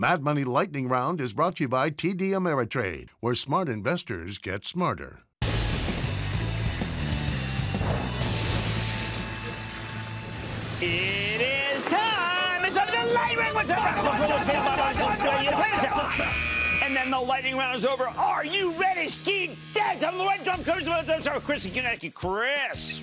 Mad Money Lightning Round is brought to you by TD Ameritrade, where smart investors get smarter. It is time. It's on the lightning. What's up? And then the lightning round is over. Are you ready? Ski deck. I'm the right drum coach. Sorry, Chris in Connecticut. Chris.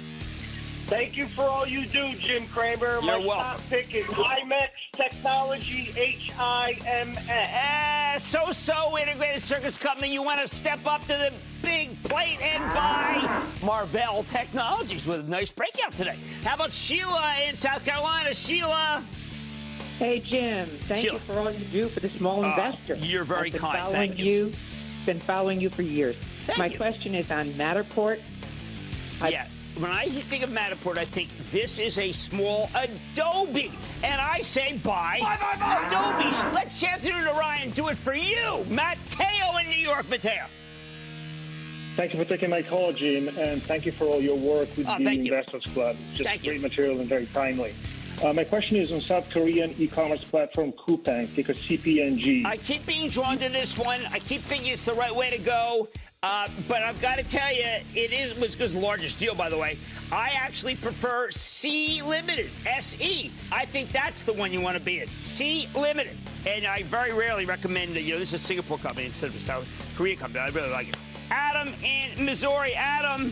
Thank you for all you do, Jim Cramer. You're My welcome. top pick is Himax Technology, H-I-M-S. Uh, so-so integrated circuits company. You want to step up to the big plate and buy Marvell Technologies with a nice breakout today. How about Sheila in South Carolina? Sheila. Hey, Jim. Thank Sheila. you for all you do for the small Oh, investor. you're very I've been kind. Following Thank you. Been following you for years. Thank My you. question is on Matterport. I- yeah. When I think of Matterport, I think this is a small Adobe. And I say buy Adobe. Let's Shantanu Narayen do it for you. Mateo in New York. Matteo. Thank you for taking my call, Jim, and thank you for all your work with Oh, the. Investors Club. It's just Thank you. great material and very timely. Uh, my question is on South Korean e-commerce platform Coupang, ticker CPNG. I keep being drawn to this one. I keep thinking it's the right way to go. Uh, but I've got to tell you, it is was the largest deal, by the way. I actually prefer Sea Limited, SE. I think that's the one you want to be in. Sea Limited. And I very rarely recommend that, you know, this is a Singapore company instead of a South Korea company. I really like it. Adam in Missouri. Adam.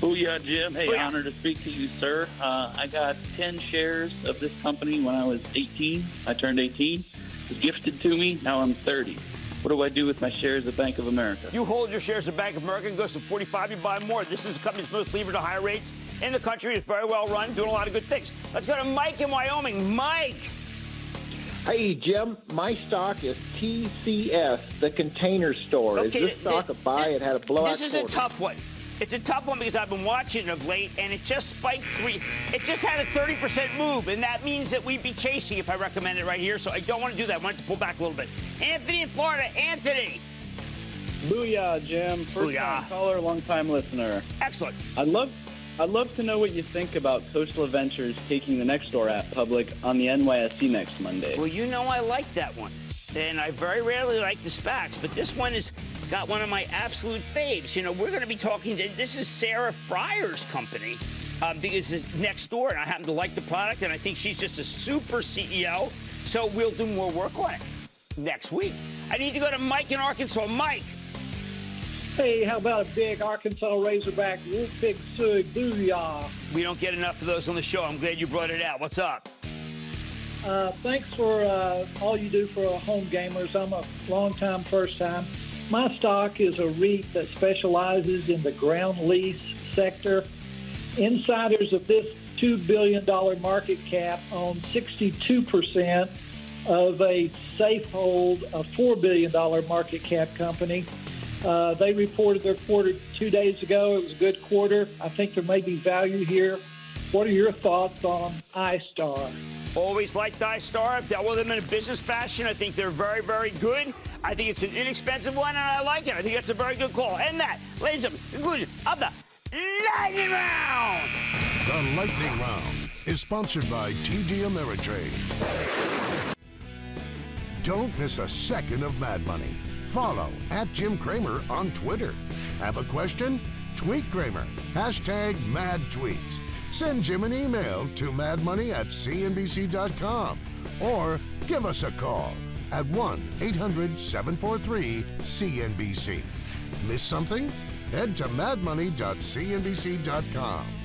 Booyah, Jim. Hey, Booyah. honor to speak to you, sir. Uh, I got 10 shares of this company when I was 18. I turned 18. It was gifted to me. Now I'm 30. What do I do with my shares of Bank of America? You hold your shares of Bank of America and goes to 45, you buy more. This is the company's most levered to higher rates in the country. It's very well run, doing a lot of good things. Let's go to Mike in Wyoming. Mike. Hey, Jim, my stock is TCS, the container store. is this stock th- a buy? th- It had a blowout This is a tough one. It's a tough one because I've been watching it of late, and it just spiked three. It just had a 30% move, and that means that we'd be chasing if I recommend it right here. So I don't want to do that. I want to pull back a little bit. Anthony in Florida. Anthony. Booyah, Jim. First Booyah. time caller, long time listener. Excellent. I'd love I'd love to know what you think about Khosla Ventures taking the Nextdoor app public on the NYSE next Monday. Well, you know I like that one. And I very rarely like the SPACs, but this one has got one of my absolute faves. You know, we're going to be talking to, this is Sarah Friar's company uh, because it's Nextdoor, and I happen to like the product, and I think she's just a super CEO. So we'll do more work on it next week. I need to go to Mike in Arkansas. Mike. Hey, how about a big Arkansas Razorback, Woo Pig Sooie, booyah. We don't get enough of those on the show. I'm glad you brought it out. What's up? Uh, thanks for uh, all you do for home gamers. I'm a long time, first time. My stock is a REIT that specializes in the ground lease sector. Insiders of this $2 billion market cap own 62% of a Safehold, a $4 billion market cap company. Uh, they reported their quarter two days ago. It was a good quarter. I think there may be value here. What are your thoughts on iStar? Always like liked iStar. I've dealt with them in a business fashion. I think they're very, very good. I think it's an inexpensive one, and I like it. I think that's a very good call. And that, ladies and gentlemen, conclusion of the Lightning Round. The Lightning Round is sponsored by TD Ameritrade. Don't miss a second of Mad Money. Follow at Jim Cramer on Twitter. Have a question? Tweet Cramer. Hashtag mad tweets. Send Jim an email to madmoney at cnbc.com or give us a call at 1 800 743 CNBC. Miss something? Head to madmoney.cnbc.com.